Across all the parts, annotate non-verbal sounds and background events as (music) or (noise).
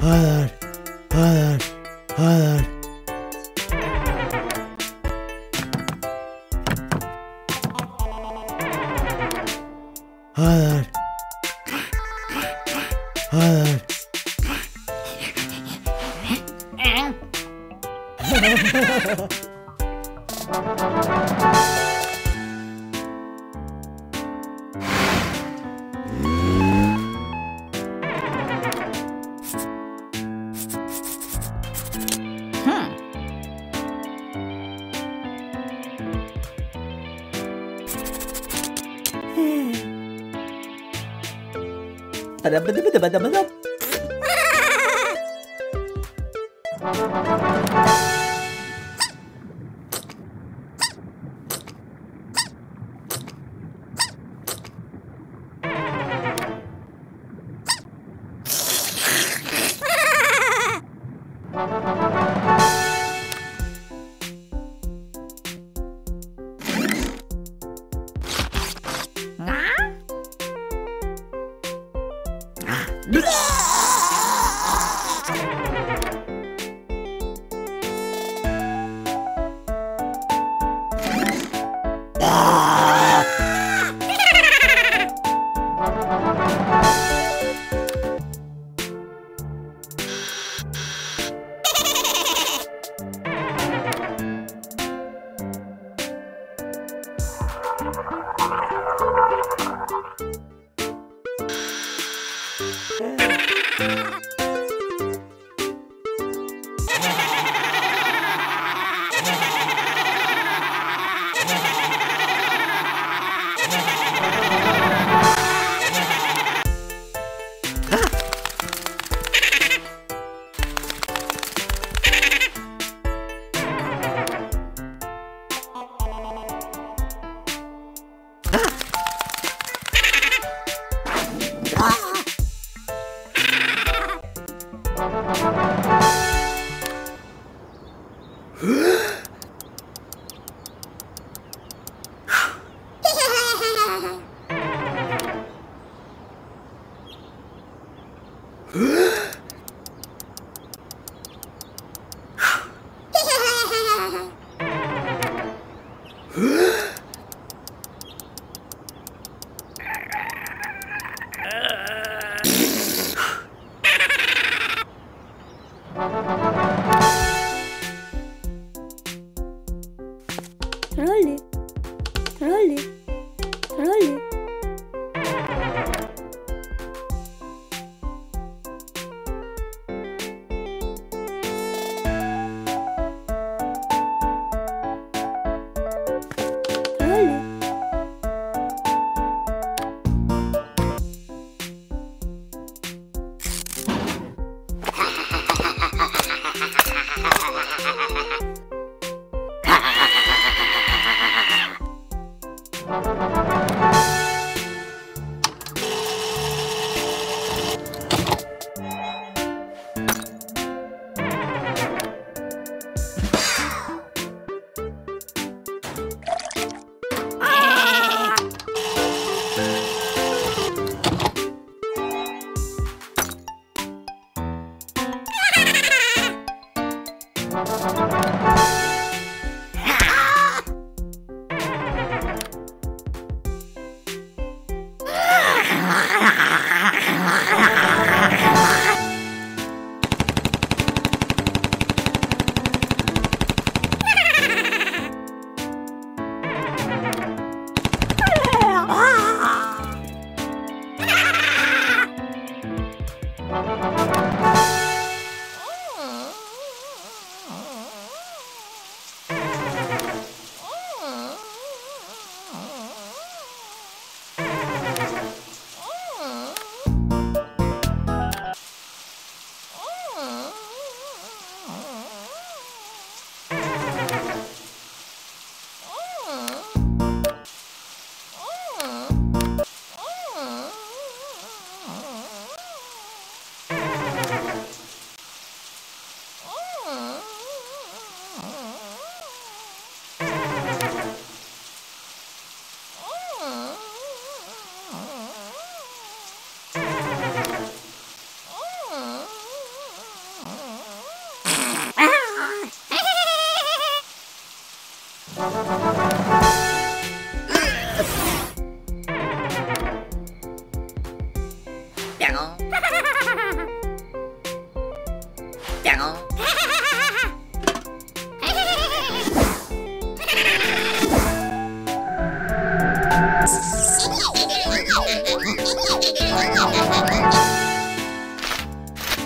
Hayır. Hayır. Hayır. Hayır. بدا بدا بدا بدا (gasps) (gasps) (gasps) Ugh! (laughs) Ah! (laughs)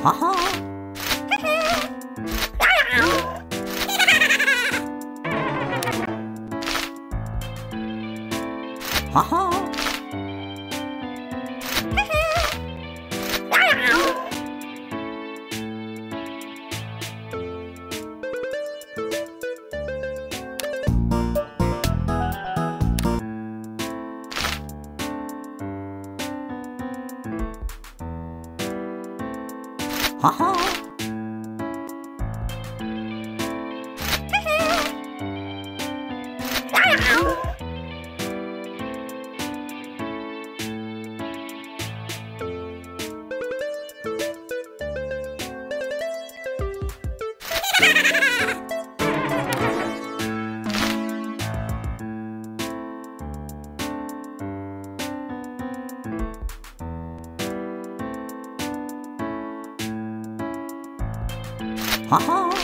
Ha ha! Ha ha! ha ha.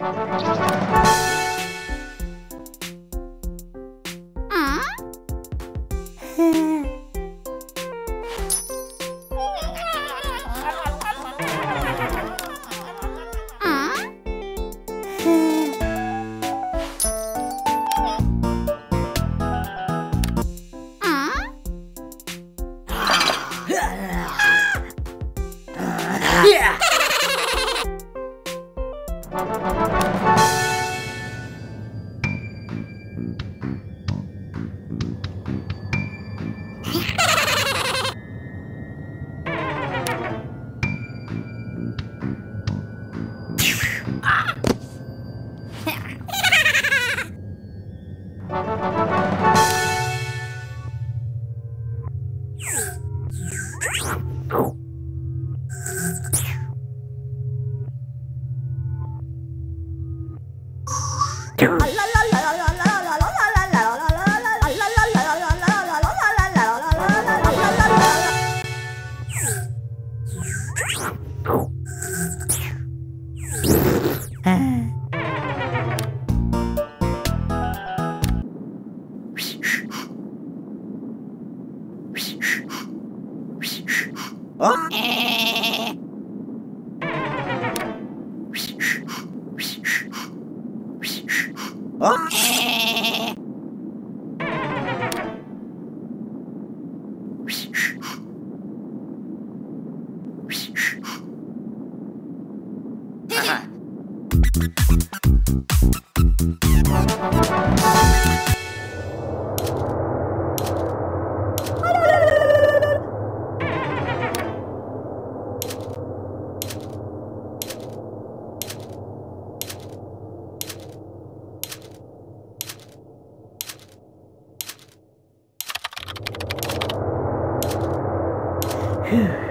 Música Música que Oh. Bleh.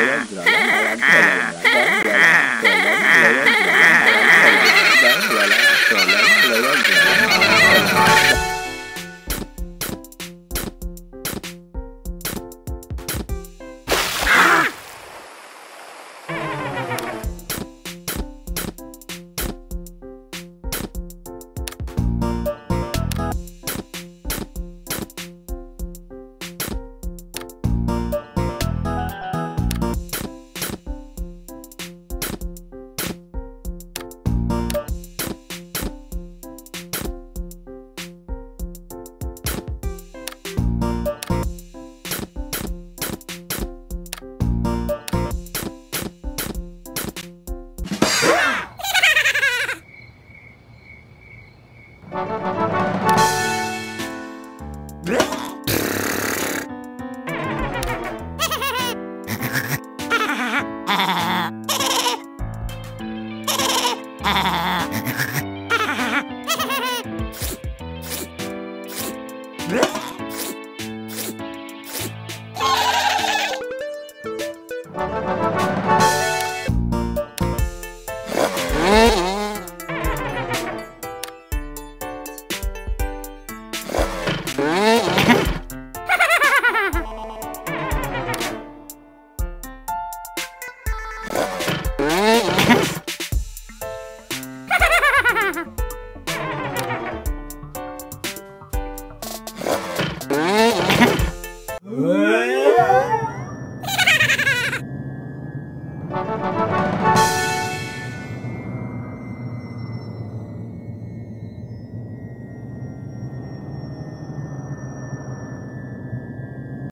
É. né?